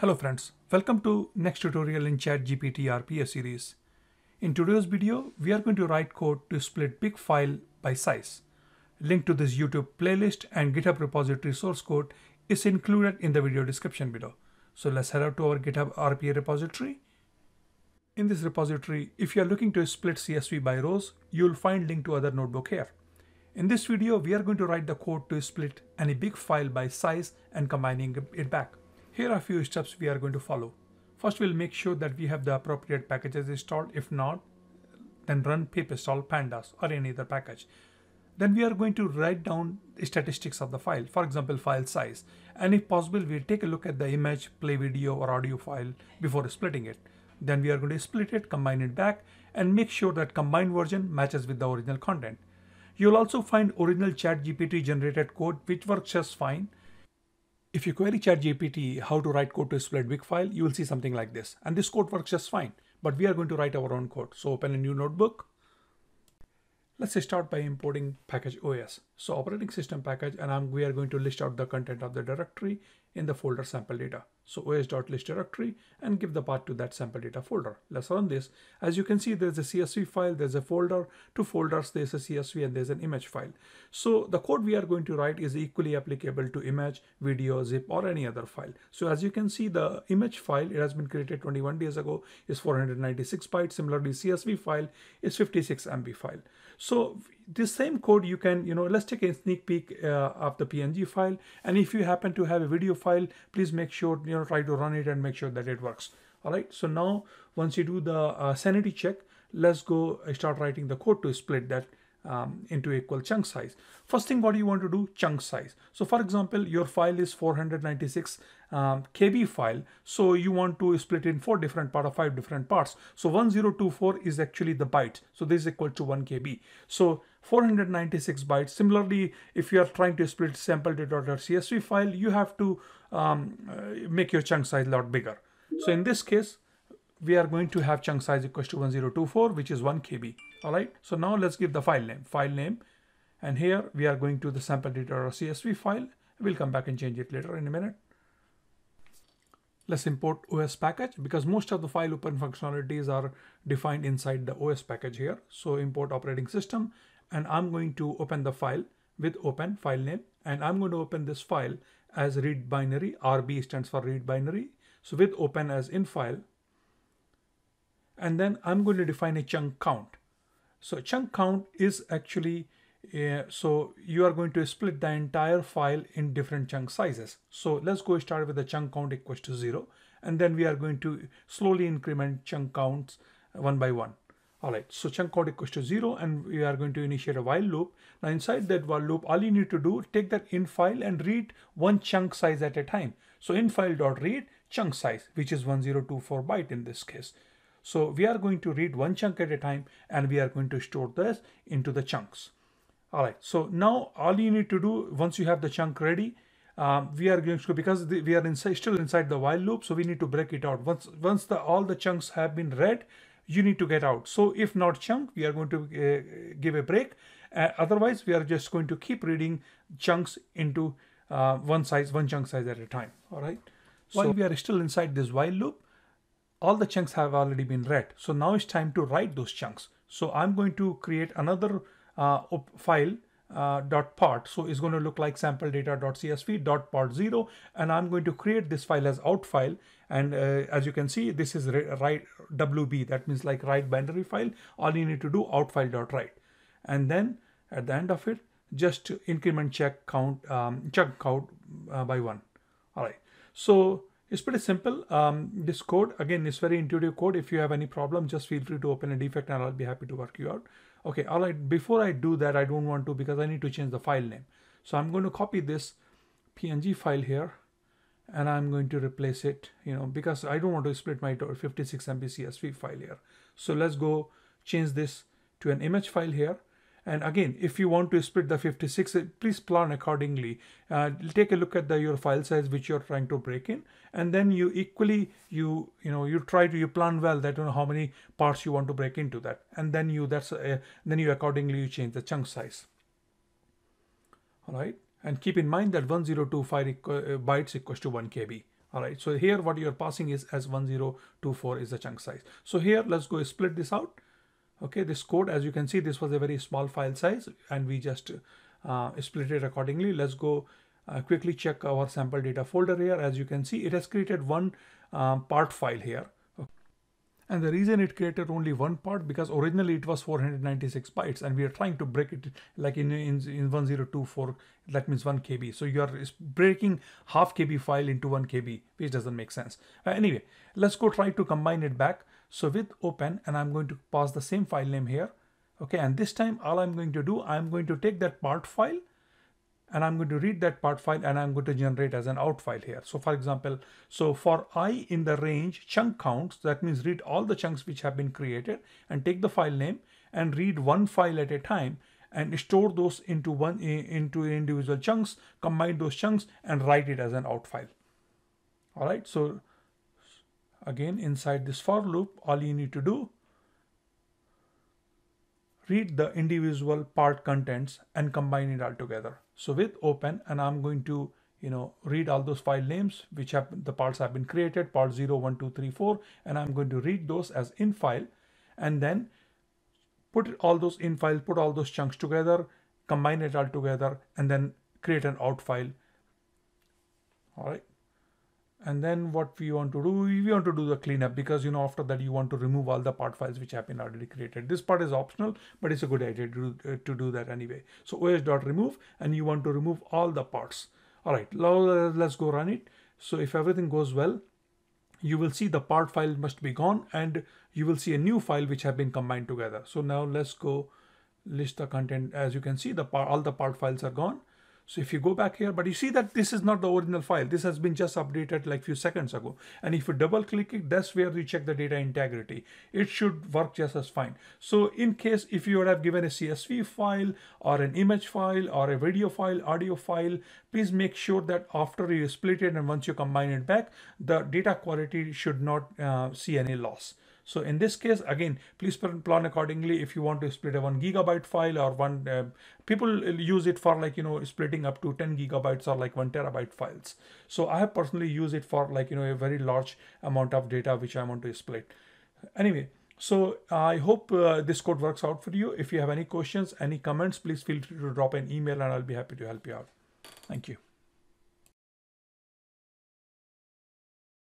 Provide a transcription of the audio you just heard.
Hello friends, welcome to next tutorial in ChatGPT RPA series. In today's video, we are going to write code to split big file by size. Link to this YouTube playlist and GitHub repository source code is included in the video description below. So let's head out to our GitHub RPA repository. In this repository, if you are looking to split CSV by rows, you'll find link to other notebook here. In this video, we are going to write the code to split any big file by size and combining it back. Here are a few steps we are going to follow. First, we'll make sure that we have the appropriate packages installed. If not, then run pip install pandas or any other package. Then we are going to write down the statistics of the file, for example, file size. And if possible, we'll take a look at the image, play video or audio file before splitting it. Then we are going to split it, combine it back, and make sure that combined version matches with the original content. You'll also find original ChatGPT generated code which works just fine if you query ChatGPT how to write code to split big file, you will see something like this. And this code works just fine, but we are going to write our own code. So open a new notebook. Let's start by importing package OS. So operating system package, and I'm, we are going to list out the content of the directory in the folder sample data. So os.list directory and give the path to that sample data folder. Let's run this. As you can see, there's a CSV file, there's a folder, two folders, there's a CSV and there's an image file. So the code we are going to write is equally applicable to image, video, zip or any other file. So as you can see, the image file, it has been created 21 days ago, is 496 bytes. Similarly, CSV file is 56 MB file. So this same code you can, you know, let's take a sneak peek uh, of the PNG file. And if you happen to have a video file, please make sure, you know, try to run it and make sure that it works. All right. So now once you do the uh, sanity check, let's go start writing the code to split that um, into equal chunk size. First thing what do you want to do chunk size. So for example, your file is 496 um, KB file. So you want to split in four different part of five different parts. So 1024 is actually the byte. So this is equal to 1 KB. So 496 bytes. Similarly, if you are trying to split sample data.csv file, you have to um, uh, make your chunk size a lot bigger. So in this case, we are going to have chunk size equals to 1024, which is 1 KB. All right. So now let's give the file name, file name. And here we are going to the sample data or CSV file. We'll come back and change it later in a minute. Let's import OS package because most of the file open functionalities are defined inside the OS package here. So import operating system and I'm going to open the file with open file name and I'm going to open this file as read binary. RB stands for read binary. So with open as in file and then I'm going to define a chunk count. So chunk count is actually, uh, so you are going to split the entire file in different chunk sizes. So let's go start with the chunk count equals to zero. And then we are going to slowly increment chunk counts one by one. All right, so chunk code equals to zero and we are going to initiate a while loop. Now inside that while loop, all you need to do, take that in file and read one chunk size at a time. So in file dot read chunk size, which is 1024 byte in this case. So we are going to read one chunk at a time and we are going to store this into the chunks. All right, so now all you need to do once you have the chunk ready, um, we are going to, because the, we are inside, still inside the while loop, so we need to break it out. Once, once the, all the chunks have been read, you need to get out. So if not chunk, we are going to uh, give a break. Uh, otherwise, we are just going to keep reading chunks into uh, one size, one chunk size at a time. All right. So while we are still inside this while loop, all the chunks have already been read. So now it's time to write those chunks. So I'm going to create another uh, file uh, dot part. So it's going to look like sample data.csv dot part zero. And I'm going to create this file as out file. And uh, as you can see, this is write WB. That means like write binary file. All you need to do out file dot write. And then at the end of it, just increment check count, um, chunk count uh, by one. All right. So it's pretty simple. Um, this code, again, is very intuitive code. If you have any problem, just feel free to open a defect and I'll be happy to work you out. Okay, all right, before I do that, I don't want to because I need to change the file name. So I'm going to copy this PNG file here and I'm going to replace it, you know, because I don't want to split my 56 MB CSV file here. So let's go change this to an image file here and again, if you want to split the 56, uh, please plan accordingly. Uh, take a look at the your file size which you're trying to break in, and then you equally you you know you try to you plan well that you know how many parts you want to break into that, and then you that's uh, then you accordingly you change the chunk size. All right, and keep in mind that 1025 uh, bytes equals to 1 KB. All right, so here what you're passing is as 1024 is the chunk size. So here let's go split this out. Okay, this code, as you can see, this was a very small file size and we just uh, split it accordingly. Let's go uh, quickly check our sample data folder here. As you can see, it has created one um, part file here. And the reason it created only one part because originally it was 496 bytes and we are trying to break it like in, in, in 1024, that means 1 KB. So you are breaking half KB file into 1 KB, which doesn't make sense. Uh, anyway, let's go try to combine it back. So with open and I'm going to pass the same file name here. Okay, and this time all I'm going to do, I'm going to take that part file and I'm going to read that part file and I'm going to generate as an out file here. So for example, so for i in the range chunk counts, that means read all the chunks which have been created and take the file name and read one file at a time and store those into one into individual chunks, combine those chunks and write it as an out file. All right, so again inside this for loop, all you need to do read the individual part contents and combine it all together. So with open and I'm going to you know read all those file names which have the parts have been created part 0 1 2 3 4 and I'm going to read those as in file and then put all those in file put all those chunks together combine it all together and then create an out file all right and then what we want to do we want to do the cleanup because you know after that you want to remove all the part files which have been already created. This part is optional but it's a good idea to, uh, to do that anyway. So os.remove and you want to remove all the parts. All right now uh, let's go run it. So if everything goes well you will see the part file must be gone and you will see a new file which have been combined together. So now let's go list the content. As you can see the part all the part files are gone so if you go back here, but you see that this is not the original file. This has been just updated like few seconds ago. And if you double click it, that's where you check the data integrity. It should work just as fine. So in case if you would have given a CSV file or an image file or a video file, audio file, please make sure that after you split it and once you combine it back, the data quality should not uh, see any loss. So in this case, again, please plan accordingly if you want to split a one gigabyte file or one, uh, people use it for like, you know, splitting up to 10 gigabytes or like one terabyte files. So I have personally used it for like, you know, a very large amount of data which I want to split. Anyway, so I hope uh, this code works out for you. If you have any questions, any comments, please feel free to drop an email and I'll be happy to help you out. Thank you.